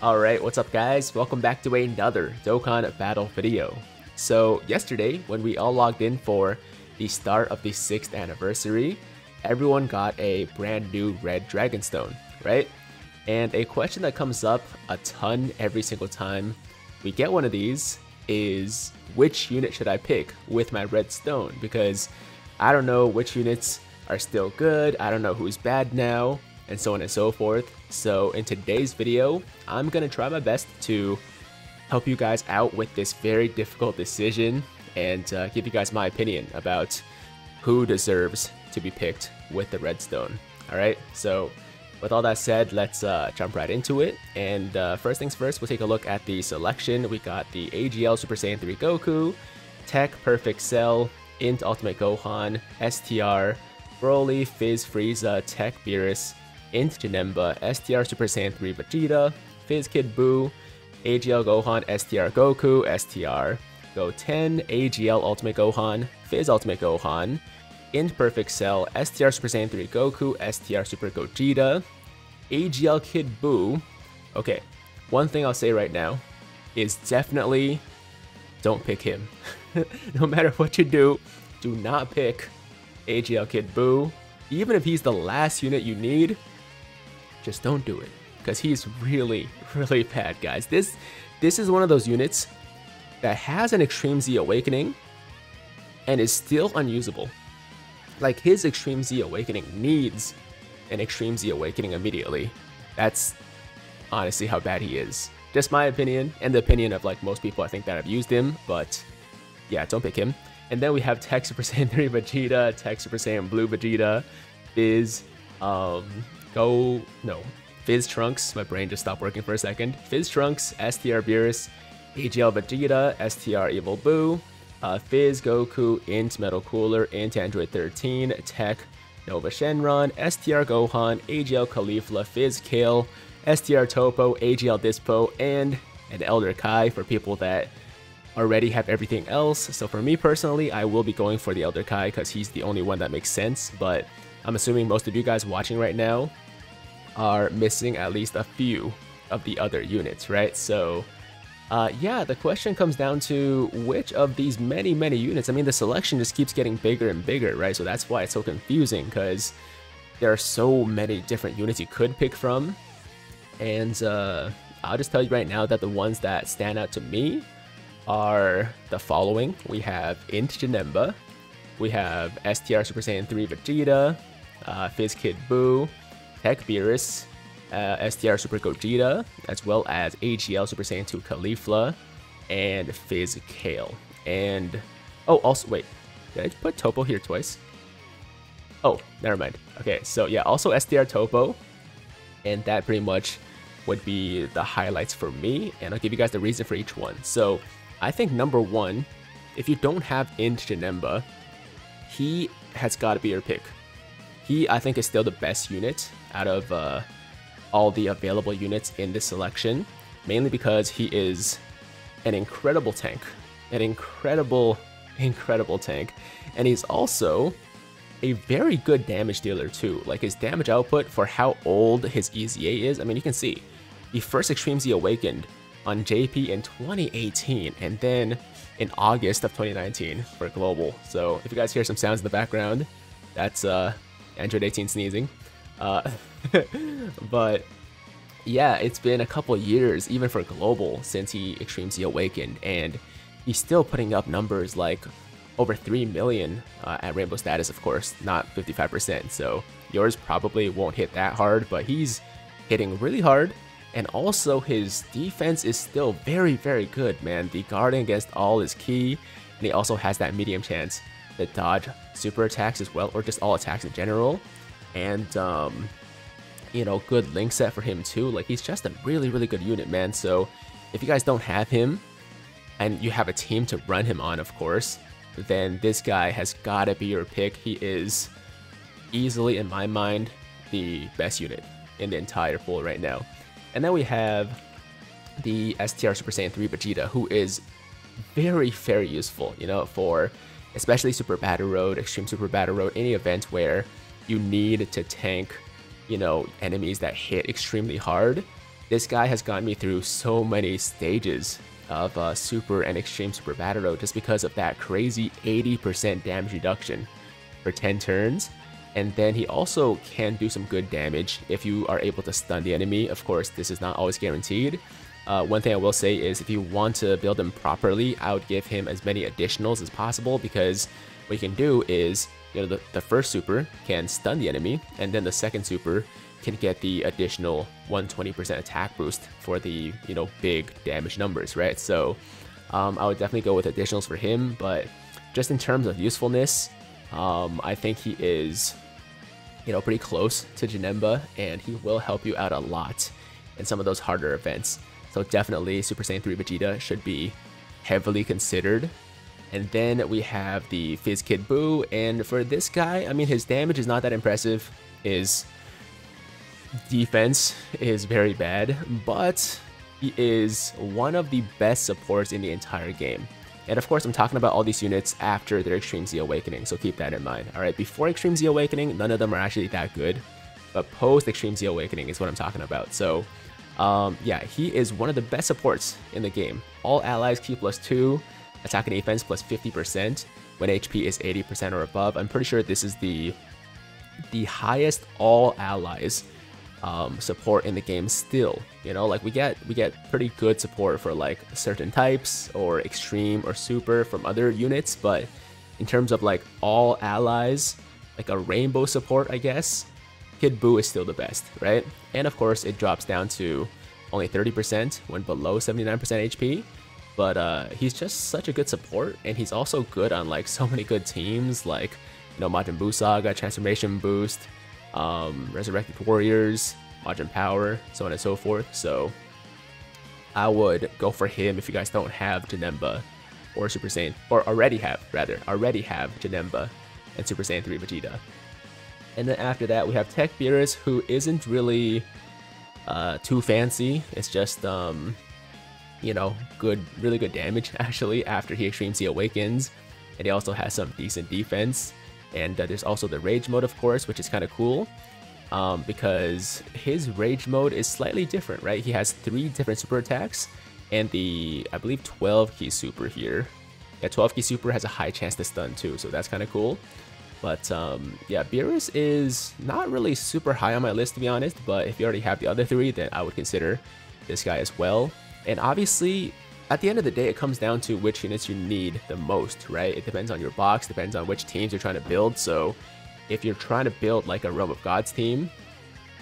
Alright, what's up guys? Welcome back to another Dokkan Battle video. So, yesterday, when we all logged in for the start of the 6th anniversary, everyone got a brand new Red Dragonstone, right? And a question that comes up a ton every single time we get one of these is which unit should I pick with my red stone? Because I don't know which units are still good, I don't know who's bad now, and so on and so forth. So in today's video, I'm gonna try my best to help you guys out with this very difficult decision and uh, give you guys my opinion about who deserves to be picked with the redstone. Alright, so with all that said, let's uh, jump right into it. And uh, first things first, we'll take a look at the selection. We got the AGL Super Saiyan 3 Goku, Tech Perfect Cell, Int Ultimate Gohan, STR, Broly, Fizz Frieza, Tech Beerus, Int Janemba, STR Super Saiyan 3 Vegeta, Fizz Kid Buu, AGL Gohan, STR Goku, STR, Go Goten, AGL Ultimate Gohan, Fizz Ultimate Gohan, Int Perfect Cell, STR Super Saiyan 3 Goku, STR Super Gogeta, AGL Kid Buu. Okay, one thing I'll say right now is definitely don't pick him. no matter what you do, do not pick AGL Kid Buu. Even if he's the last unit you need, just don't do it because he's really, really bad, guys. This this is one of those units that has an Extreme Z Awakening and is still unusable. Like his Extreme Z Awakening needs an Extreme Z Awakening immediately. That's honestly how bad he is. Just my opinion and the opinion of like most people I think that have used him, but yeah, don't pick him. And then we have Tech Super Saiyan 3 Vegeta, Tech Super Saiyan Blue Vegeta, Fizz, um, Go, no, Fizz Trunks, my brain just stopped working for a second. Fizz Trunks, STR Beerus, AGL Vegeta, STR Evil Buu, uh, Fizz Goku, Int Metal Cooler, Int Android 13, Tech Nova Shenron, STR Gohan, AGL Caulifla, Fizz Kale, STR Topo, AGL Dispo, and an Elder Kai for people that already have everything else. So for me personally, I will be going for the Elder Kai because he's the only one that makes sense, but I'm assuming most of you guys watching right now are missing at least a few of the other units, right? So uh, yeah, the question comes down to which of these many, many units. I mean, the selection just keeps getting bigger and bigger, right? So that's why it's so confusing because there are so many different units you could pick from. And uh, I'll just tell you right now that the ones that stand out to me are the following. We have Int Janemba, we have STR Super Saiyan 3 Vegeta, uh, Kid Buu, Tech Beerus, uh, STR Super Gogeta, as well as AGL Super Saiyan 2 Caulifla, and Fizz Kale. And, oh, also, wait, did I put Topo here twice? Oh, never mind. Okay, so yeah, also STR Topo, and that pretty much would be the highlights for me, and I'll give you guys the reason for each one. So, I think number one, if you don't have Int Janemba, he has got to be your pick. He, I think, is still the best unit out of uh, all the available units in this selection, mainly because he is an incredible tank, an incredible, incredible tank, and he's also a very good damage dealer too. Like his damage output for how old his EZA is, I mean, you can see The first Extreme Z awakened on JP in 2018, and then in August of 2019 for global. So if you guys hear some sounds in the background, that's uh, Android 18 sneezing. Uh, but yeah, it's been a couple years, even for global, since he Extreme Z awakened, and he's still putting up numbers like over 3 million uh, at Rainbow status, of course, not 55%. So yours probably won't hit that hard, but he's hitting really hard. And also his defense is still very, very good, man. The guarding against all is key. And he also has that medium chance to dodge super attacks as well, or just all attacks in general. And, um, you know, good link set for him too. Like he's just a really, really good unit, man. So if you guys don't have him, and you have a team to run him on, of course, then this guy has got to be your pick. He is easily, in my mind, the best unit in the entire pool right now. And then we have the STR Super Saiyan 3 Vegeta, who is very, very useful, you know, for especially Super Battle Road, Extreme Super Battle Road, any event where you need to tank, you know, enemies that hit extremely hard. this guy has gotten me through so many stages of uh, Super and Extreme Super Battle Road just because of that crazy 80% damage reduction for 10 turns. And then he also can do some good damage if you are able to stun the enemy. Of course, this is not always guaranteed. Uh, one thing I will say is if you want to build him properly, I would give him as many additionals as possible because what you can do is, you know, the, the first super can stun the enemy, and then the second super can get the additional 120% attack boost for the, you know, big damage numbers, right? So um, I would definitely go with additionals for him, but just in terms of usefulness, um, I think he is, you know, pretty close to Janemba, and he will help you out a lot in some of those harder events. So definitely Super Saiyan 3 Vegeta should be heavily considered. And then we have the Fizz Kid Buu, and for this guy, I mean, his damage is not that impressive. His defense is very bad, but he is one of the best supports in the entire game. And of course, I'm talking about all these units after their Extreme Z Awakening, so keep that in mind. Alright, before Extreme Z Awakening, none of them are actually that good, but post Extreme Z Awakening is what I'm talking about. So, um, yeah, he is one of the best supports in the game. All allies Q plus 2, attack and defense plus 50% when HP is 80% or above. I'm pretty sure this is the the highest all allies um, support in the game still. You know, like we get we get pretty good support for like certain types or extreme or super from other units, but in terms of like all allies, like a rainbow support, I guess, Kid Buu is still the best, right? And of course, it drops down to only 30% when below 79% HP. But uh, he's just such a good support, and he's also good on like so many good teams, like you know Majin Buu Saga, Transformation Boost, um, Resurrected Warriors, Majin Power, so on and so forth. So I would go for him if you guys don't have Janemba or Super Saiyan, or already have, rather, already have Janemba and Super Saiyan 3 Vegeta. And then after that, we have Tech Beerus, who isn't really uh, too fancy. It's just, um, you know, good, really good damage, actually, after he Extreme Z Awakens. And he also has some decent defense. And uh, there's also the rage mode, of course, which is kind of cool. Um, because his rage mode is slightly different, right? He has three different super attacks, and the, I believe, 12 key super here. Yeah, 12 key super has a high chance to stun too, so that's kind of cool. But um, yeah, Beerus is not really super high on my list to be honest, but if you already have the other three, then I would consider this guy as well. And obviously, at the end of the day, it comes down to which units you need the most, right? It depends on your box, depends on which teams you're trying to build. So if you're trying to build like a Realm of Gods team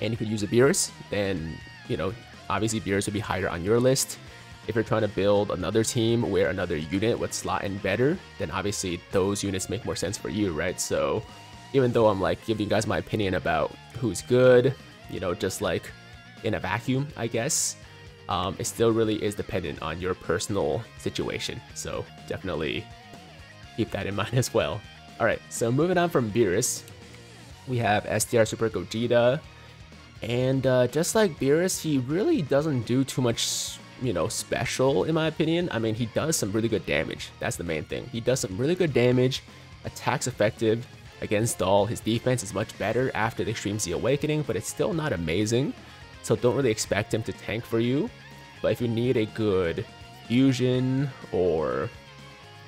and you could use a Beerus, then, you know, obviously Beerus would be higher on your list. If you're trying to build another team where another unit would slot in better, then obviously those units make more sense for you, right? So even though I'm like giving you guys my opinion about who's good, you know, just like in a vacuum, I guess, um, it still really is dependent on your personal situation. So definitely keep that in mind as well. Alright, so moving on from Beerus, we have STR Super Gogeta. And uh, just like Beerus, he really doesn't do too much, you know, special in my opinion. I mean, he does some really good damage. That's the main thing. He does some really good damage, attacks effective against all. His defense is much better after the Extreme Z Awakening, but it's still not amazing so don't really expect him to tank for you. But if you need a good fusion or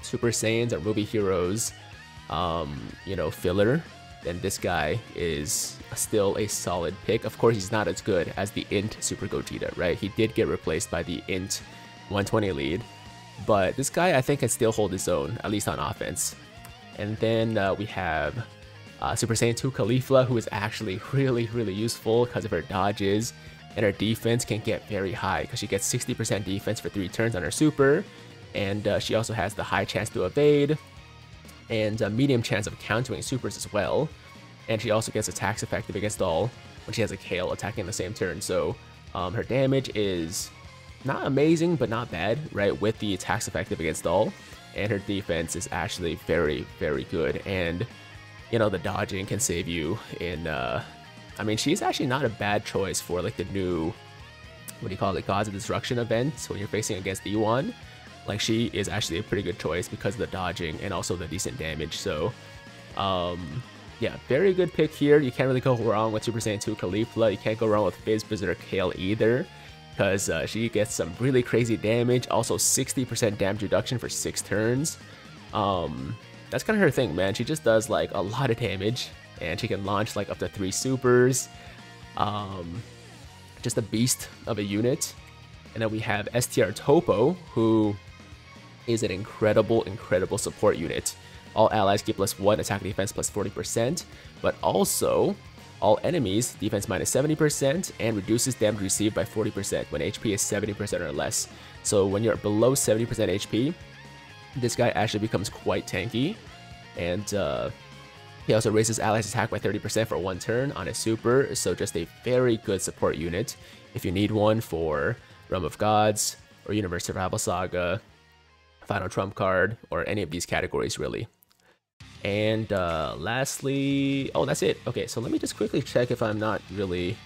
Super Saiyans or movie heroes, um, you know, filler, then this guy is still a solid pick. Of course, he's not as good as the Int Super Gogeta, right? He did get replaced by the Int 120 lead, but this guy I think can still hold his own, at least on offense. And then uh, we have uh, Super Saiyan 2 Caulifla, who is actually really, really useful because of her dodges, and her defense can get very high because she gets 60% defense for 3 turns on her super, and uh, she also has the high chance to evade, and a medium chance of countering supers as well, and she also gets attacks effective against all when she has a Kale attacking the same turn, so um, her damage is not amazing, but not bad, right, with the attacks effective against all, and her defense is actually very, very good, and you know, the dodging can save you in, uh, I mean, she's actually not a bad choice for, like, the new, what do you call it, Gods of Destruction event when you're facing against E1. Like, she is actually a pretty good choice because of the dodging and also the decent damage, so, um, yeah, very good pick here. You can't really go wrong with Super Saiyan 2 Caulifla. You can't go wrong with Fizz Visitor Kale either. because uh, she gets some really crazy damage. Also, 60% damage reduction for six turns. Um, that's kind of her thing, man. She just does like a lot of damage, and she can launch like up to three supers. Um, just a beast of a unit. And then we have STR Topo, who is an incredible, incredible support unit. All allies get plus 1 attack defense plus 40%, but also all enemies defense minus 70% and reduces damage received by 40% when HP is 70% or less. So when you're below 70% HP, this guy actually becomes quite tanky. And uh, he also raises allies attack by 30% for one turn on a super, so just a very good support unit if you need one for Realm of Gods or Universe Survival Saga, Final Trump card, or any of these categories really. And uh, lastly, oh, that's it. Okay, so let me just quickly check if I'm not really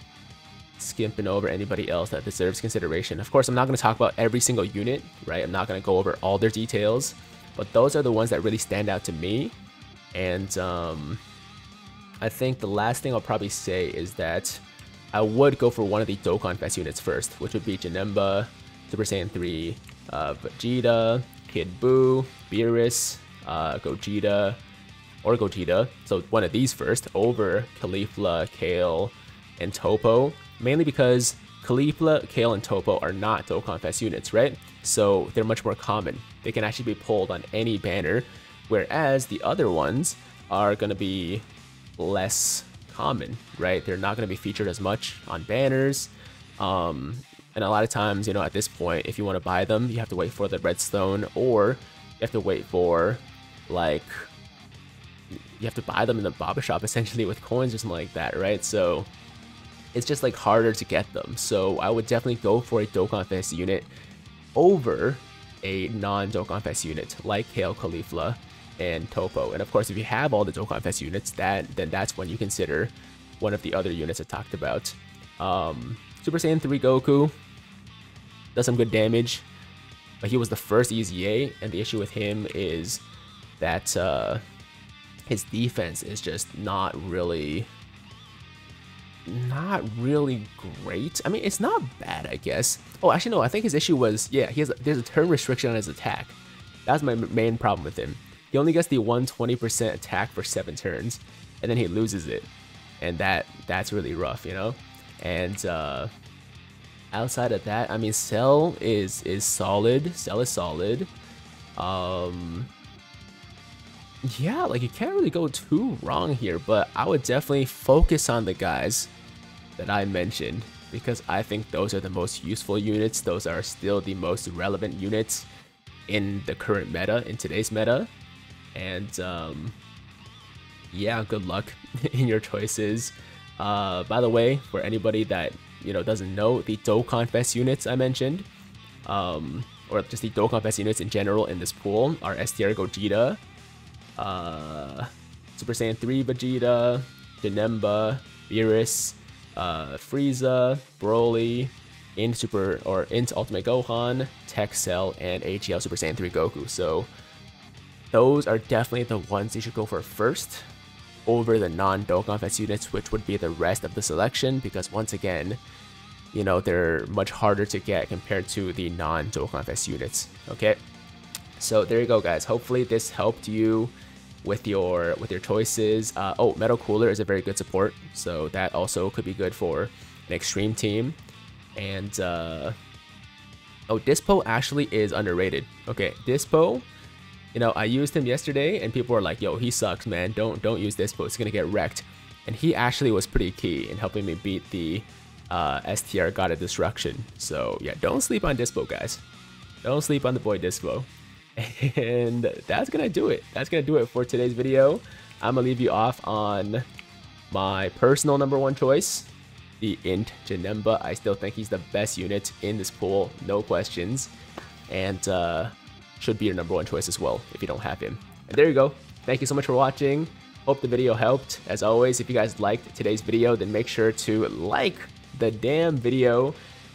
skimping over anybody else that deserves consideration. Of course, I'm not going to talk about every single unit, right? I'm not going to go over all their details, but those are the ones that really stand out to me. And um, I think the last thing I'll probably say is that I would go for one of the Dokkan Fest units first, which would be Janemba, Super Saiyan 3, uh, Vegeta, Kid Buu, Beerus, uh, Gogeta, or Gogeta, so one of these first, over Caulifla, Kale, and Topo, mainly because Caulifla, Kale, and Topo are not Dokkan Fest units, right? So they're much more common. They can actually be pulled on any banner, whereas the other ones are going to be less common, right? They're not going to be featured as much on banners. Um, and a lot of times, you know, at this point, if you want to buy them, you have to wait for the redstone or you have to wait for like you have to buy them in the Baba shop essentially with coins or something like that, right? So it's just like harder to get them. So I would definitely go for a Dokkan Fest unit over a non-Dokkan Fest unit like Kale Caulifla and Topo. And of course, if you have all the Dokkan Fest units, that then that's when you consider one of the other units I talked about. Um, Super Saiyan 3 Goku does some good damage, but he was the first EZA, and the issue with him is that uh, his defense is just not really not really great. I mean, it's not bad, I guess. Oh, actually, no. I think his issue was, yeah, he has there's a turn restriction on his attack. That's my main problem with him. He only gets the 120% attack for seven turns, and then he loses it, and that that's really rough, you know. And uh, outside of that, I mean, Cell is is solid. Cell is solid. Um, yeah, like you can't really go too wrong here, but I would definitely focus on the guys that I mentioned because I think those are the most useful units. Those are still the most relevant units in the current meta, in today's meta. And um, yeah, good luck in your choices. Uh, by the way, for anybody that you know doesn't know, the Dokkan Fest units I mentioned, um, or just the Dokkan Fest units in general in this pool are STR Gogeta, uh, Super Saiyan 3 Vegeta, Janemba, Beerus, uh, Frieza, Broly, Int Super or Int Ultimate Gohan, Tech Cell, and AGL Super Saiyan 3 Goku. So those are definitely the ones you should go for first over the non-Dokkan Fest units, which would be the rest of the selection, because once again, you know, they're much harder to get compared to the non-Dokkan Fest units, okay? So there you go, guys. Hopefully this helped you with your with your choices. Uh, oh, Metal Cooler is a very good support, so that also could be good for an extreme team. And uh, oh, Dispo actually is underrated. Okay, Dispo, you know, I used him yesterday, and people were like, "Yo, he sucks, man. Don't don't use Dispo. It's gonna get wrecked." And he actually was pretty key in helping me beat the uh, STR God of Destruction. So yeah, don't sleep on Dispo, guys. Don't sleep on the boy Dispo. And that's gonna do it. That's gonna do it for today's video. I'm gonna leave you off on my personal number one choice, the Int Janemba. I still think he's the best unit in this pool, no questions. And uh, should be your number one choice as well if you don't have him. And there you go. Thank you so much for watching. Hope the video helped. As always, if you guys liked today's video, then make sure to like the damn video